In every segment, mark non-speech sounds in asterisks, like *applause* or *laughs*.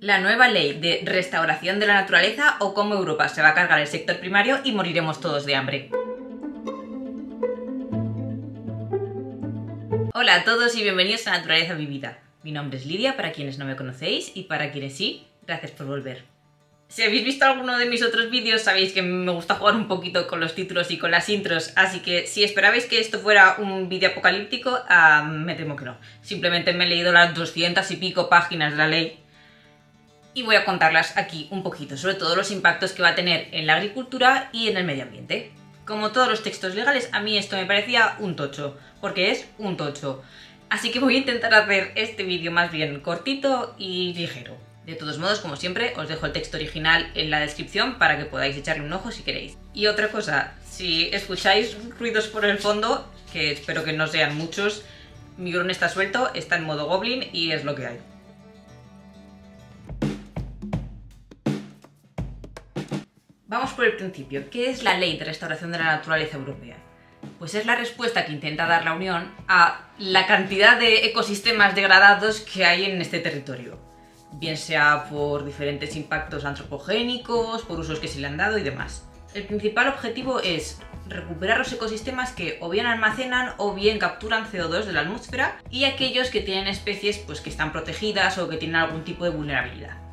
la nueva ley de restauración de la naturaleza o cómo Europa se va a cargar el sector primario y moriremos todos de hambre. Hola a todos y bienvenidos a Naturaleza Vivida. Mi nombre es Lidia para quienes no me conocéis y para quienes sí, gracias por volver. Si habéis visto alguno de mis otros vídeos sabéis que me gusta jugar un poquito con los títulos y con las intros, así que si esperabais que esto fuera un vídeo apocalíptico, ah, me temo que no. Simplemente me he leído las 200 y pico páginas de la ley y voy a contarlas aquí un poquito, sobre todo los impactos que va a tener en la agricultura y en el medio ambiente. Como todos los textos legales, a mí esto me parecía un tocho, porque es un tocho. Así que voy a intentar hacer este vídeo más bien cortito y ligero. De todos modos, como siempre, os dejo el texto original en la descripción para que podáis echarle un ojo si queréis. Y otra cosa, si escucháis ruidos por el fondo, que espero que no sean muchos, mi dron está suelto, está en modo goblin y es lo que hay. Vamos por el principio. ¿Qué es la Ley de Restauración de la Naturaleza Europea? Pues es la respuesta que intenta dar la Unión a la cantidad de ecosistemas degradados que hay en este territorio. Bien sea por diferentes impactos antropogénicos, por usos que se le han dado y demás. El principal objetivo es recuperar los ecosistemas que o bien almacenan o bien capturan CO2 de la atmósfera y aquellos que tienen especies pues, que están protegidas o que tienen algún tipo de vulnerabilidad.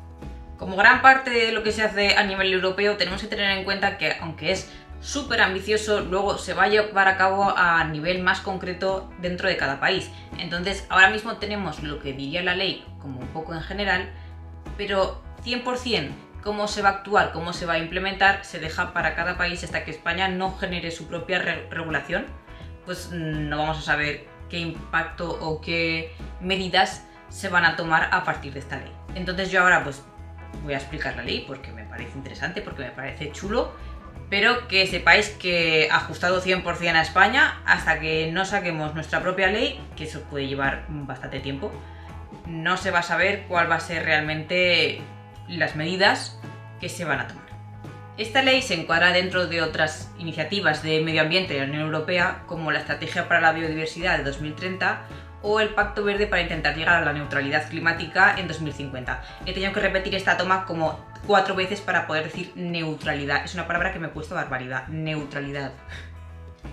Como gran parte de lo que se hace a nivel europeo, tenemos que tener en cuenta que, aunque es súper ambicioso, luego se va a llevar a cabo a nivel más concreto dentro de cada país. Entonces, ahora mismo tenemos lo que diría la ley como un poco en general, pero 100% cómo se va a actuar, cómo se va a implementar, se deja para cada país hasta que España no genere su propia regulación, pues mm, no vamos a saber qué impacto o qué medidas se van a tomar a partir de esta ley. Entonces yo ahora pues voy a explicar la ley porque me parece interesante, porque me parece chulo, pero que sepáis que ajustado 100% a España, hasta que no saquemos nuestra propia ley, que eso puede llevar bastante tiempo, no se va a saber cuál va a ser realmente las medidas que se van a tomar. Esta ley se encuadra dentro de otras iniciativas de medio ambiente de la Unión Europea, como la Estrategia para la Biodiversidad de 2030 o el Pacto Verde para intentar llegar a la neutralidad climática en 2050. He tenido que repetir esta toma como cuatro veces para poder decir neutralidad. Es una palabra que me he puesto barbaridad. Neutralidad.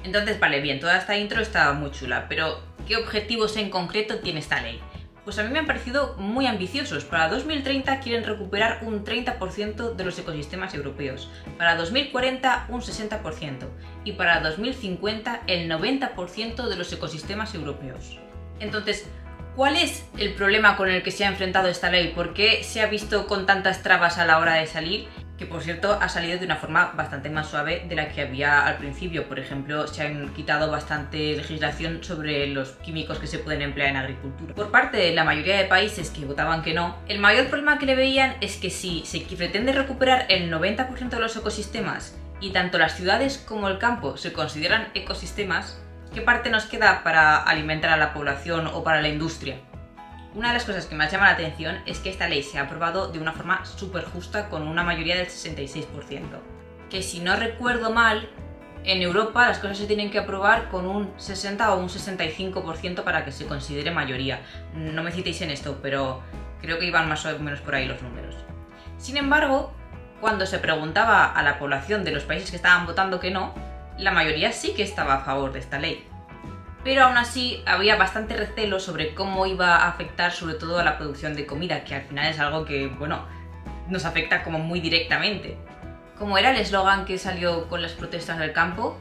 Entonces, vale, bien, toda esta intro está muy chula, pero ¿qué objetivos en concreto tiene esta ley? Pues a mí me han parecido muy ambiciosos. Para 2030 quieren recuperar un 30% de los ecosistemas europeos, para 2040 un 60% y para 2050 el 90% de los ecosistemas europeos. Entonces, ¿cuál es el problema con el que se ha enfrentado esta ley? ¿Por qué se ha visto con tantas trabas a la hora de salir? Que por cierto ha salido de una forma bastante más suave de la que había al principio. Por ejemplo, se han quitado bastante legislación sobre los químicos que se pueden emplear en agricultura. Por parte de la mayoría de países que votaban que no, el mayor problema que le veían es que si se pretende recuperar el 90% de los ecosistemas y tanto las ciudades como el campo se consideran ecosistemas, ¿Qué parte nos queda para alimentar a la población o para la industria? Una de las cosas que más llama la atención es que esta ley se ha aprobado de una forma súper justa con una mayoría del 66%. Que si no recuerdo mal, en Europa las cosas se tienen que aprobar con un 60 o un 65% para que se considere mayoría. No me citéis en esto, pero creo que iban más o menos por ahí los números. Sin embargo, cuando se preguntaba a la población de los países que estaban votando que no, la mayoría sí que estaba a favor de esta ley. Pero aún así había bastante recelo sobre cómo iba a afectar sobre todo a la producción de comida, que al final es algo que, bueno, nos afecta como muy directamente. Como era el eslogan que salió con las protestas del campo,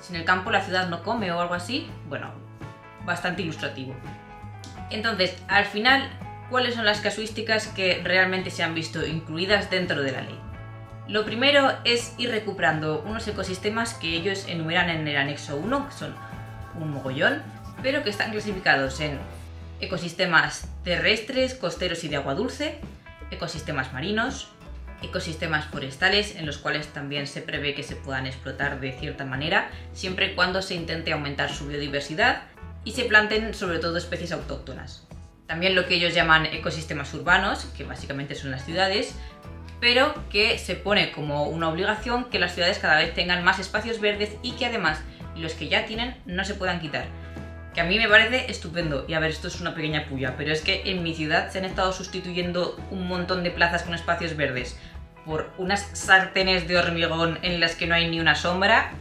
sin el campo la ciudad no come o algo así, bueno, bastante ilustrativo. Entonces, al final, ¿cuáles son las casuísticas que realmente se han visto incluidas dentro de la ley? Lo primero es ir recuperando unos ecosistemas que ellos enumeran en el anexo 1, que son un mogollón, pero que están clasificados en ecosistemas terrestres, costeros y de agua dulce, ecosistemas marinos, ecosistemas forestales en los cuales también se prevé que se puedan explotar de cierta manera, siempre y cuando se intente aumentar su biodiversidad y se planten sobre todo especies autóctonas. También lo que ellos llaman ecosistemas urbanos, que básicamente son las ciudades, pero que se pone como una obligación que las ciudades cada vez tengan más espacios verdes y que además los que ya tienen no se puedan quitar. que a mí me parece estupendo. Y a ver, esto es una pequeña puya, pero es que en mi ciudad se han estado sustituyendo un montón de plazas con espacios verdes por unas sartenes de hormigón en las que no hay ni una sombra,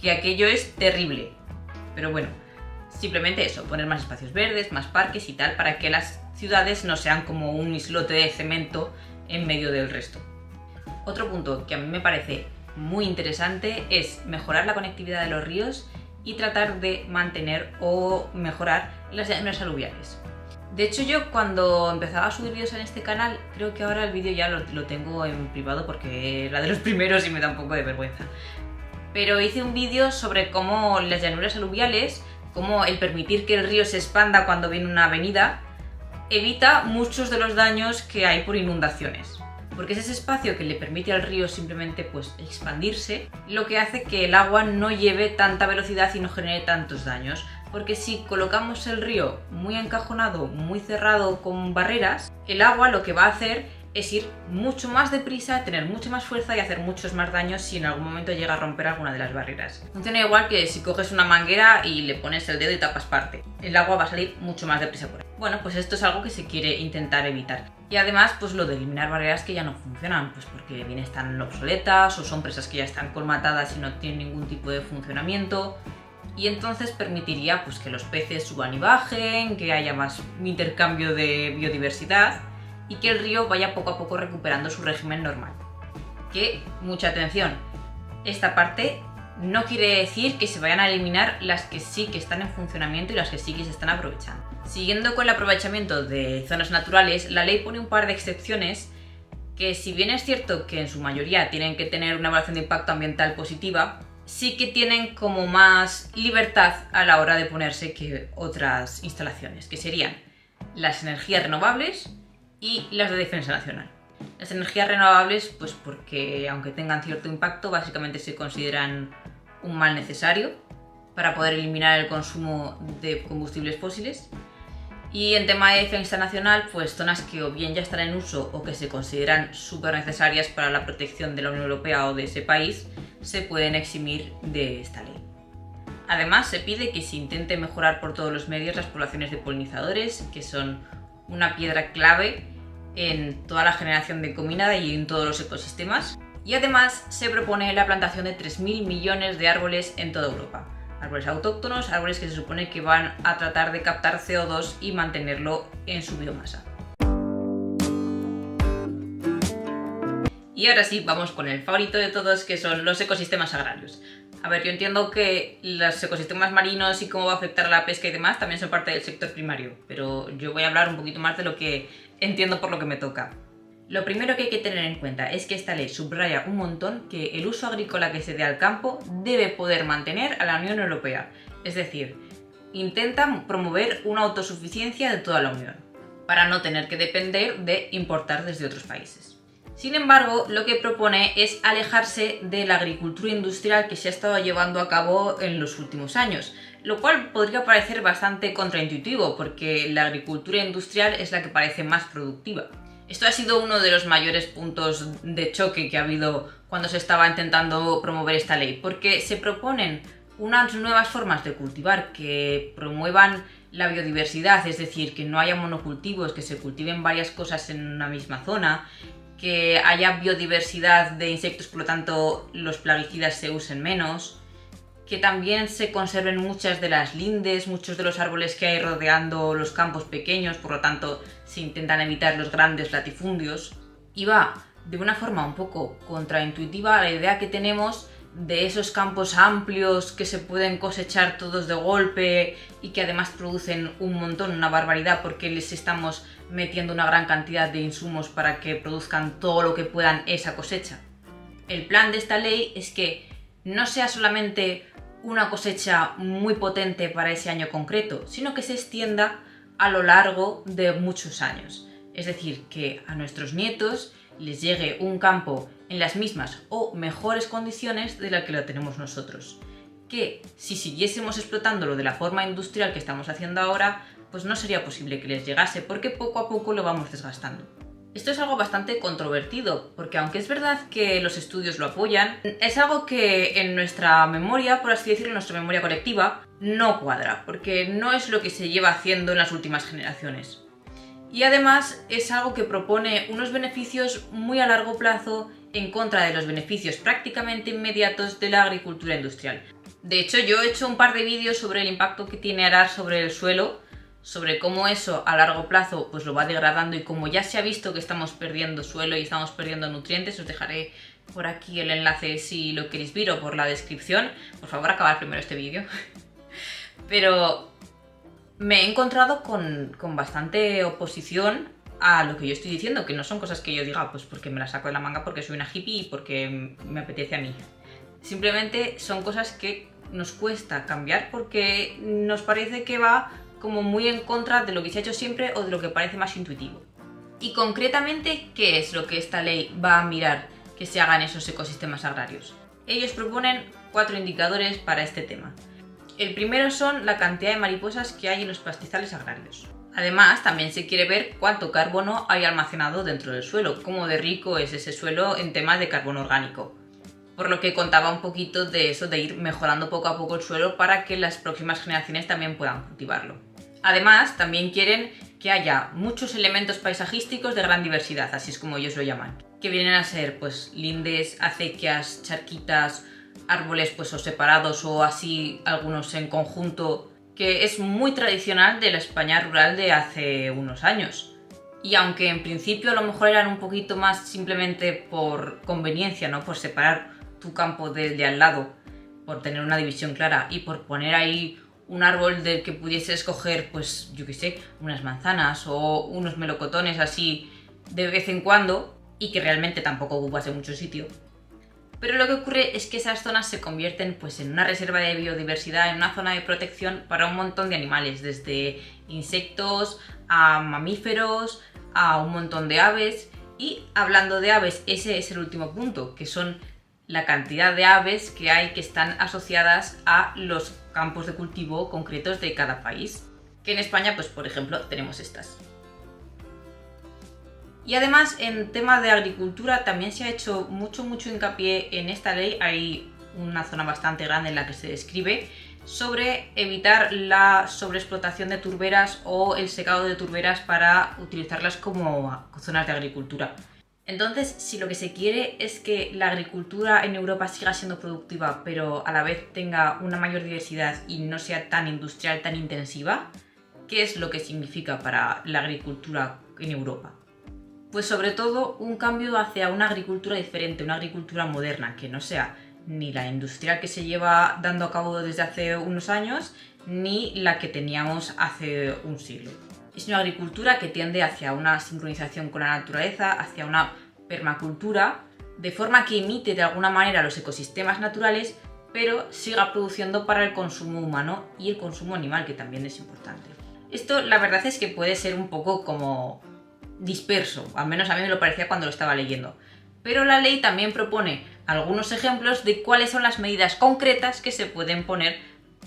que aquello es terrible. Pero bueno, simplemente eso, poner más espacios verdes, más parques y tal, para que las ciudades no sean como un islote de cemento en medio del resto. Otro punto que a mí me parece muy interesante es mejorar la conectividad de los ríos y tratar de mantener o mejorar las llanuras aluviales. De hecho yo cuando empezaba a subir vídeos en este canal, creo que ahora el vídeo ya lo, tengo en privado porque era de los primeros y me da un poco de vergüenza. Pero hice un vídeo sobre cómo las llanuras aluviales, cómo el permitir que el río se expanda cuando viene una avenida, evita muchos de los daños que hay por inundaciones porque es ese espacio que le permite al río simplemente pues expandirse, lo que hace que el agua no lleve tanta velocidad y no genere tantos daños. Porque si colocamos el río muy encajonado, muy cerrado con barreras, el agua lo que va a hacer es ir mucho más deprisa, tener mucha más fuerza y hacer muchos más daños si en algún momento llega a romper alguna de las barreras. Funciona igual que si coges una manguera y le pones el dedo y tapas parte. El agua va a salir mucho más deprisa por ahí. Bueno, pues esto es algo que se quiere intentar evitar. Y además, pues lo de eliminar barreras que ya no funcionan, pues porque bien están obsoletas o son presas que ya están colmatadas y no tienen ningún tipo de funcionamiento. Y entonces permitiría pues que los peces suban y bajen, que haya más intercambio de biodiversidad y que el río vaya poco a poco recuperando su régimen normal. Que, mucha atención, esta parte no quiere decir que se vayan a eliminar las que sí que están en funcionamiento y las que sí que se están aprovechando. Siguiendo con el aprovechamiento de zonas naturales, la ley pone un par de excepciones que si bien es cierto que en su mayoría tienen que tener una evaluación de impacto ambiental positiva, sí que tienen como más libertad a la hora de ponerse que otras instalaciones, que serían las energías renovables, y las de defensa nacional. Las energías renovables, pues porque aunque tengan cierto impacto, básicamente se consideran un mal necesario para poder eliminar el consumo de combustibles fósiles. Y en tema de defensa nacional, pues zonas que o bien ya están en uso o que se consideran súper necesarias para la protección de la Unión Europea o de ese país, se pueden eximir de esta ley. Además, se pide que se intente mejorar por todos los medios las poblaciones de polinizadores, que son una piedra clave en toda la generación de comida y en todos los ecosistemas. Y además se propone la plantación de 3.000 millones de árboles en toda Europa. Árboles autóctonos, árboles que se supone que van a tratar de captar CO2 y mantenerlo en su biomasa. Y ahora sí, vamos con el favorito de todos, que son los ecosistemas agrarios. A ver, yo entiendo que los ecosistemas marinos y cómo va a afectar a la pesca y demás también son parte del sector primario, pero yo voy a hablar un poquito más de lo que entiendo por lo que me toca. Lo primero que hay que tener en cuenta es que esta ley subraya un montón que el uso agrícola que se dé al campo debe poder mantener a la Unión Europea. Es decir, intenta promover una autosuficiencia de toda la Unión, para no tener que depender de importar desde otros países. Sin embargo, lo que propone es alejarse de la agricultura industrial que se ha estado llevando a cabo en los últimos años, lo cual podría parecer bastante contraintuitivo porque la agricultura industrial es la que parece más productiva. Esto ha sido uno de los mayores puntos de choque que ha habido cuando se estaba intentando promover esta ley, porque se proponen unas nuevas formas de cultivar que promuevan la biodiversidad, es decir, que no haya monocultivos, que se cultiven varias cosas en una misma zona, que haya biodiversidad de insectos, por lo tanto los plaguicidas se usen menos, que también se conserven muchas de las lindes, muchos de los árboles que hay rodeando los campos pequeños, por lo tanto se intentan evitar los grandes latifundios. Y va de una forma un poco contraintuitiva a la idea que tenemos de esos campos amplios que se pueden cosechar todos de golpe y que además producen un montón, una barbaridad, porque les estamos metiendo una gran cantidad de insumos para que produzcan todo lo que puedan esa cosecha. El plan de esta ley es que no sea solamente una cosecha muy potente para ese año concreto, sino que se extienda a lo largo de muchos años. Es decir, que a nuestros nietos les llegue un campo en las mismas o mejores condiciones de la que lo tenemos nosotros. Que si siguiésemos explotándolo de la forma industrial que estamos haciendo ahora, pues no sería posible que les llegase porque poco a poco lo vamos desgastando. Esto es algo bastante controvertido, porque aunque es verdad que los estudios lo apoyan, es algo que en nuestra memoria, por así decirlo, en nuestra memoria colectiva, no cuadra, porque no es lo que se lleva haciendo en las últimas generaciones. Y además es algo que propone unos beneficios muy a largo plazo en contra de los beneficios prácticamente inmediatos de la agricultura industrial. De hecho, yo he hecho un par de vídeos sobre el impacto que tiene arar sobre el suelo, sobre cómo eso a largo plazo pues lo va degradando y como ya se ha visto que estamos perdiendo suelo y estamos perdiendo nutrientes, os dejaré por aquí el enlace si lo queréis ver o por la descripción. Por favor, acabar primero este vídeo. *laughs* Pero me he encontrado con, bastante oposición a lo que yo estoy diciendo, que no son cosas que yo diga, pues porque me las saco de la manga porque soy una hippie y porque me apetece a mí. Simplemente son cosas que nos cuesta cambiar porque nos parece que va como muy en contra de lo que se ha hecho siempre o de lo que parece más intuitivo. Y concretamente, ¿qué es lo que esta ley va a mirar que se haga en esos ecosistemas agrarios? Ellos proponen cuatro indicadores para este tema. El primero son la cantidad de mariposas que hay en los pastizales agrarios. Además, también se quiere ver cuánto carbono hay almacenado dentro del suelo, cómo de rico es ese suelo en temas de carbono orgánico. Por lo que contaba un poquito de eso, de ir mejorando poco a poco el suelo para que las próximas generaciones también puedan cultivarlo. Además, también quieren que haya muchos elementos paisajísticos de gran diversidad, así es como ellos lo llaman, que vienen a ser pues lindes, acequias, charquitas, árboles pues o separados o así algunos en conjunto, que es muy tradicional de la España rural de hace unos años. Y aunque en principio a lo mejor eran un poquito más simplemente por conveniencia, ¿no? Por separar tu campo de, al lado, por tener una división clara y por poner ahí un árbol del que pudiese escoger, pues yo qué sé, unas manzanas o unos melocotones así de vez en cuando y que realmente tampoco ocupas de mucho sitio, pero lo que ocurre es que esas zonas se convierten pues, en una reserva de biodiversidad, en una zona de protección para un montón de animales, desde insectos a mamíferos, a un montón de aves. Y hablando de aves, ese es el último punto, que son la cantidad de aves que hay que están asociadas a los campos de cultivo concretos de cada país. Que en España, pues por ejemplo, tenemos estas. Y además, en tema de agricultura también se ha hecho mucho, mucho hincapié en esta ley. Hay una zona bastante grande en la que se describe sobre evitar la sobreexplotación de turberas o el secado de turberas para utilizarlas como zonas de agricultura. Entonces, si lo que se quiere es que la agricultura en Europa siga siendo productiva, pero a la vez tenga una mayor diversidad y no sea tan industrial, tan intensiva, ¿qué es lo que significa para la agricultura en Europa? Pues sobre todo un cambio hacia una agricultura diferente, una agricultura moderna, que no sea ni la industrial que se lleva dando a cabo desde hace unos años, ni la que teníamos hace un siglo. Es una agricultura que tiende hacia una sincronización con la naturaleza, hacia una permacultura, de forma que imite de alguna manera los ecosistemas naturales, pero siga produciendo para el consumo humano y el consumo animal, que también es importante. Esto la verdad es que puede ser un poco como disperso, al menos a mí me lo parecía cuando lo estaba leyendo. Pero la ley también propone algunos ejemplos de cuáles son las medidas concretas que se pueden poner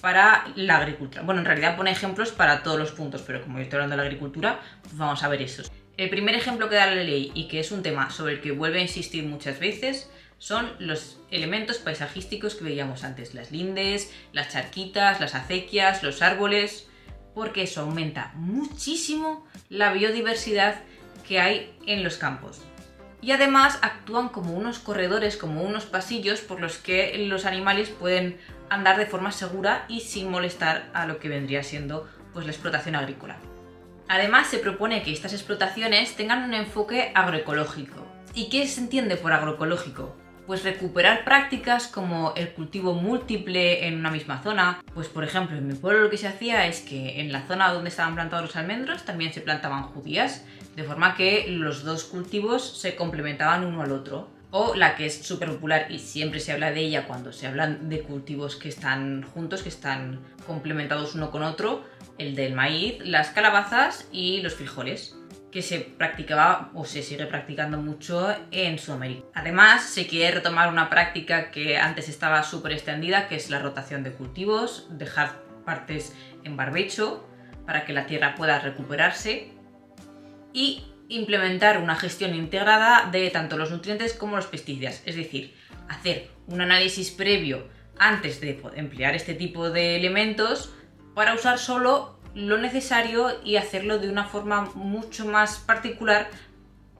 para la agricultura. Bueno, en realidad pone ejemplos para todos los puntos, pero como yo estoy hablando de la agricultura, pues vamos a ver esos. El primer ejemplo que da la ley y que es un tema sobre el que vuelve a insistir muchas veces son los elementos paisajísticos que veíamos antes, las lindes, las charquitas, las acequias, los árboles, porque eso aumenta muchísimo la biodiversidad que hay en los campos. Y además actúan como unos corredores, como unos pasillos por los que los animales pueden andar de forma segura y sin molestar a lo que vendría siendo pues, la explotación agrícola. Además se propone que estas explotaciones tengan un enfoque agroecológico. ¿Y qué se entiende por agroecológico? pues recuperar prácticas como el cultivo múltiple en una misma zona. Pues por ejemplo, en mi pueblo lo que se hacía es que en la zona donde estaban plantados los almendros también se plantaban judías, de forma que los dos cultivos se complementaban uno al otro. O la que es súper popular y siempre se habla de ella cuando se hablan de cultivos que están juntos, que están complementados uno con otro, el del maíz, las calabazas y los frijoles que se practicaba o se sigue practicando mucho en Sudamérica. Además, se quiere retomar una práctica que antes estaba súper extendida, que es la rotación de cultivos, dejar partes en barbecho para que la tierra pueda recuperarse y implementar una gestión integrada de tanto los nutrientes como los pesticidas, es decir, hacer un análisis previo antes de emplear este tipo de elementos para usar solo lo necesario y hacerlo de una forma mucho más particular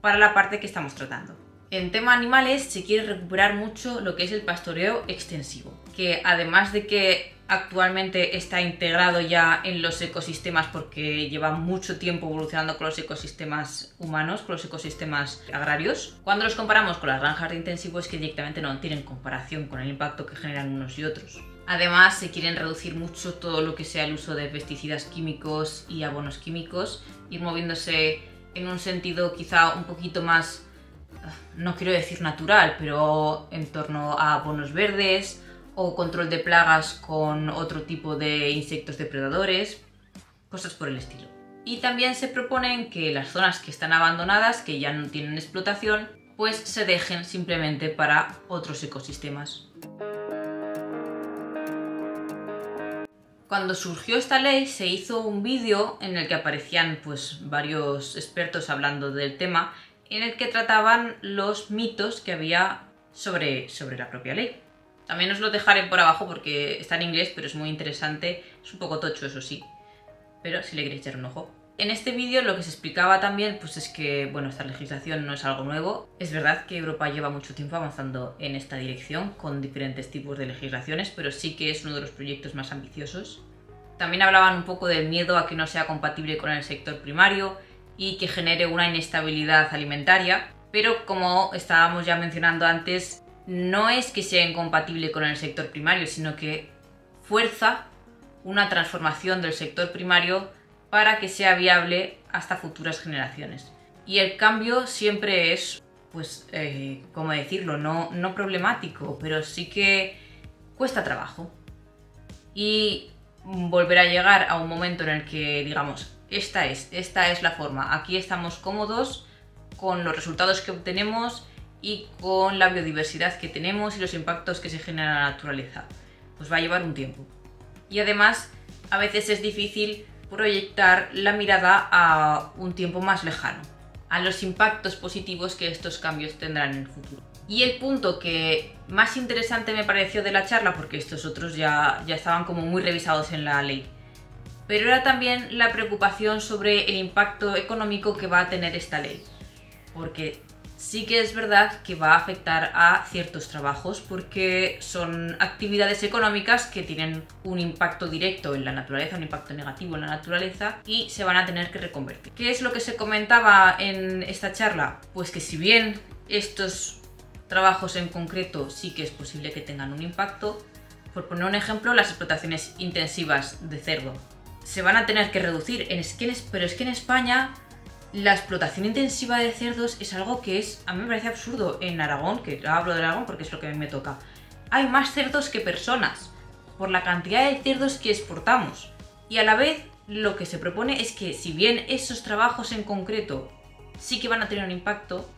para la parte que estamos tratando. En tema animales se quiere recuperar mucho lo que es el pastoreo extensivo, que además de que actualmente está integrado ya en los ecosistemas porque lleva mucho tiempo evolucionando con los ecosistemas humanos, con los ecosistemas agrarios. Cuando los comparamos con las granjas de intensivo es que directamente no tienen comparación con el impacto que generan unos y otros. Además, se quieren reducir mucho todo lo que sea el uso de pesticidas químicos y abonos químicos, ir moviéndose en un sentido quizá un poquito más, no quiero decir natural, pero en torno a abonos verdes, o control de plagas con otro tipo de insectos depredadores, cosas por el estilo. Y también se proponen que las zonas que están abandonadas, que ya no tienen explotación, pues se dejen simplemente para otros ecosistemas. Cuando surgió esta ley se hizo un vídeo en el que aparecían pues varios expertos hablando del tema, en el que trataban los mitos que había sobre, sobre la propia ley. También os lo dejaré por abajo porque está en inglés, pero es muy interesante. Es un poco tocho, eso sí. Pero si le queréis echar un ojo. En este vídeo lo que se explicaba también pues es que bueno, esta legislación no es algo nuevo. Es verdad que Europa lleva mucho tiempo avanzando en esta dirección con diferentes tipos de legislaciones, pero sí que es uno de los proyectos más ambiciosos. También hablaban un poco del miedo a que no sea compatible con el sector primario y que genere una inestabilidad alimentaria, pero como estábamos ya mencionando antes, no es que sea incompatible con el sector primario, sino que fuerza una transformación del sector primario para que sea viable hasta futuras generaciones. Y el cambio siempre es, pues, eh, ¿cómo decirlo? No, no problemático, pero sí que cuesta trabajo. Y volver a llegar a un momento en el que, digamos, esta es, esta es la forma, aquí estamos cómodos con los resultados que obtenemos y con la biodiversidad que tenemos y los impactos que se generan en la naturaleza. Pues va a llevar un tiempo. Y además, a veces es difícil proyectar la mirada a un tiempo más lejano, a los impactos positivos que estos cambios tendrán en el futuro. Y el punto que más interesante me pareció de la charla, porque estos otros ya, ya estaban como muy revisados en la ley, pero era también la preocupación sobre el impacto económico que va a tener esta ley. Porque sí que es verdad que va a afectar a ciertos trabajos porque son actividades económicas que tienen un impacto directo en la naturaleza, un impacto negativo en la naturaleza y se van a tener que reconvertir. ¿Qué es lo que se comentaba en esta charla? Pues que si bien estos trabajos en concreto sí que es posible que tengan un impacto, por poner un ejemplo, las explotaciones intensivas de cerdo se van a tener que reducir, pero es que en España la explotación intensiva de cerdos es algo que es, a mí me parece absurdo. En Aragón, que hablo de Aragón porque es lo que a mí me toca, hay más cerdos que personas, por la cantidad de cerdos que exportamos. Y a la vez, lo que se propone es que si bien esos trabajos en concreto sí que van a tener un impacto,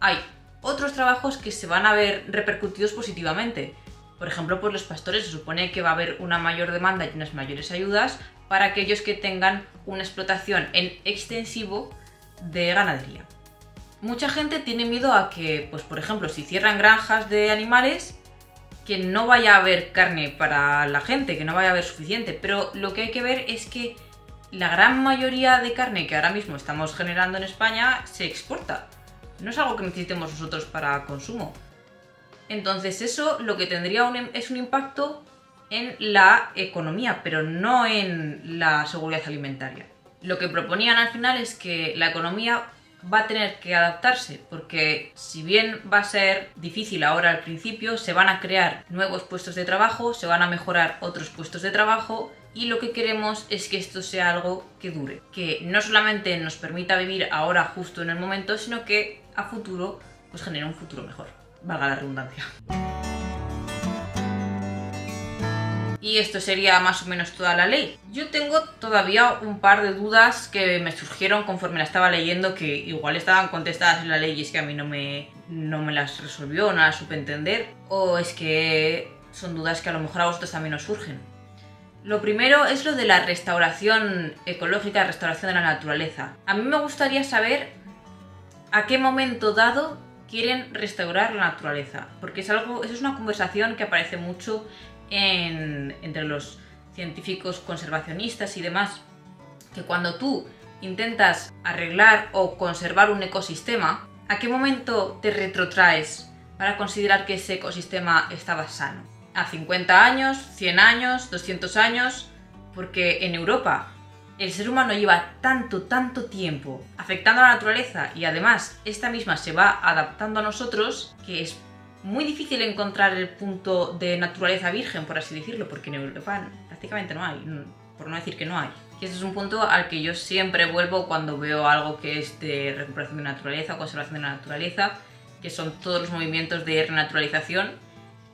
hay otros trabajos que se van a ver repercutidos positivamente. Por ejemplo, por los pastores se supone que va a haber una mayor demanda y unas mayores ayudas para aquellos que tengan una explotación en extensivo de ganadería. Mucha gente tiene miedo a que, pues por ejemplo, si cierran granjas de animales, que no vaya a haber carne para la gente, que no vaya a haber suficiente, pero lo que hay que ver es que la gran mayoría de carne que ahora mismo estamos generando en España se exporta. No es algo que necesitemos nosotros para consumo. Entonces eso lo que tendría es un impacto en la economía, pero no en la seguridad alimentaria. Lo que proponían al final es que la economía va a tener que adaptarse, porque si bien va a ser difícil ahora al principio, se van a crear nuevos puestos de trabajo, se van a mejorar otros puestos de trabajo y lo que queremos es que esto sea algo que dure, que no solamente nos permita vivir ahora justo en el momento, sino que a futuro pues genere un futuro mejor, valga la redundancia. y esto sería más o menos toda la ley. Yo tengo todavía un par de dudas que me surgieron conforme la estaba leyendo que igual estaban contestadas en la ley y es que a mí no me, no me las resolvió, no las supe entender o es que son dudas que a lo mejor a vosotros también os surgen. Lo primero es lo de la restauración ecológica, restauración de la naturaleza. A mí me gustaría saber a qué momento dado quieren restaurar la naturaleza, porque es algo, eso es una conversación que aparece mucho entre los científicos conservacionistas y demás, que cuando tú intentas arreglar o conservar un ecosistema, ¿a qué momento te retrotraes para considerar que ese ecosistema estaba sano? ¿A 50 años, 100 años, 200 años? Porque en Europa el ser humano lleva tanto, tanto tiempo afectando a la naturaleza y además esta misma se va adaptando a nosotros que es muy difícil encontrar el punto de naturaleza virgen, por así decirlo, porque en Europa prácticamente no hay, por no decir que no hay. Y ese es un punto al que yo siempre vuelvo cuando veo algo que es de recuperación de naturaleza o conservación de la naturaleza, que son todos los movimientos de renaturalización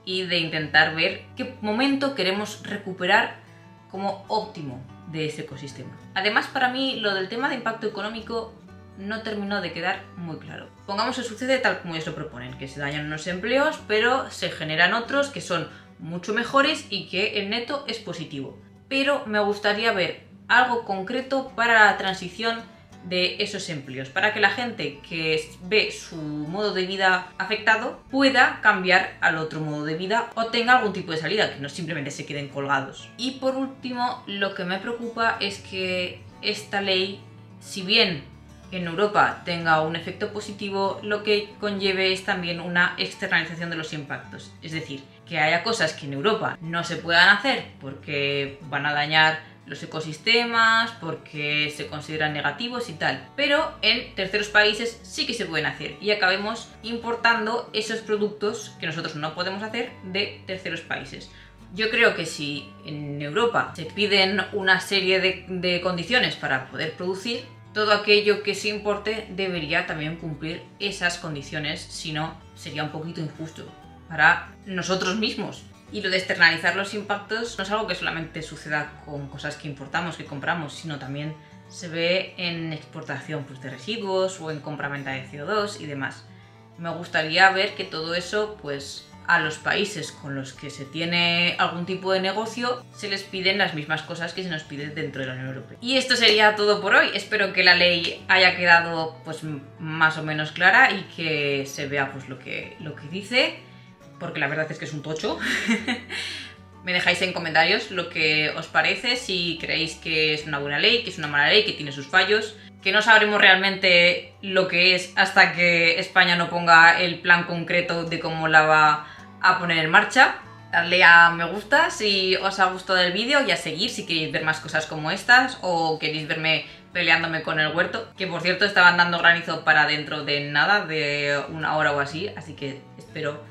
y de intentar ver qué momento queremos recuperar como óptimo de ese ecosistema. Además, para mí, lo del tema de impacto económico no terminó de quedar muy claro. Pongamos que sucede tal como ellos lo proponen, que se dañan unos empleos, pero se generan otros que son mucho mejores y que el neto es positivo. Pero me gustaría ver algo concreto para la transición de esos empleos, para que la gente que ve su modo de vida afectado pueda cambiar al otro modo de vida o tenga algún tipo de salida, que no simplemente se queden colgados. Y por último, lo que me preocupa es que esta ley, si bien en Europa tenga un efecto positivo, lo que conlleve es también una externalización de los impactos. Es decir, que haya cosas que en Europa no se puedan hacer porque van a dañar los ecosistemas, porque se consideran negativos y tal. Pero en terceros países sí que se pueden hacer y acabemos importando esos productos que nosotros no podemos hacer de terceros países. Yo creo que si en Europa se piden una serie de, condiciones para poder producir, todo aquello que se importe debería también cumplir esas condiciones, si no sería un poquito injusto para nosotros mismos. Y lo de externalizar los impactos no es algo que solamente suceda con cosas que importamos, que compramos, sino también se ve en exportación pues, de residuos o en compraventa de CO2 y demás. Me gustaría ver que todo eso, pues a los países con los que se tiene algún tipo de negocio, se les piden las mismas cosas que se nos piden dentro de la Unión Europea. Y esto sería todo por hoy. Espero que la ley haya quedado pues más o menos clara y que se vea pues lo que, lo que dice porque la verdad es que es un tocho. *laughs* Me dejáis en comentarios lo que os parece, si creéis que es una buena ley, que es una mala ley, que tiene sus fallos, que no sabremos realmente lo que es hasta que España no ponga el plan concreto de cómo la va a poner en marcha. Darle a me gusta si os ha gustado el vídeo y a seguir si queréis ver más cosas como estas o queréis verme peleándome con el huerto, que por cierto estaban dando granizo para dentro de nada, de una hora o así, así que espero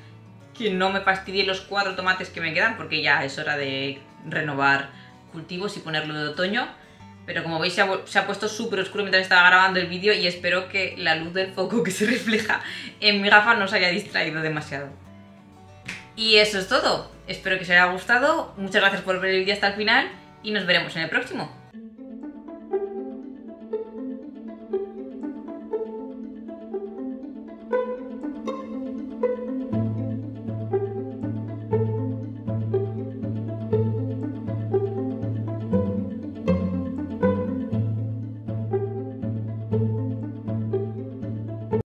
que no me fastidie los cuatro tomates que me quedan porque ya es hora de renovar cultivos y ponerlo de otoño. Pero como veis se ha, puesto súper oscuro mientras estaba grabando el vídeo y espero que la luz del foco que se *laughs* refleja en mi gafa no os haya distraído demasiado. Y eso es todo. Espero que os haya gustado. Muchas gracias por ver el vídeo hasta el final y nos veremos en el próximo.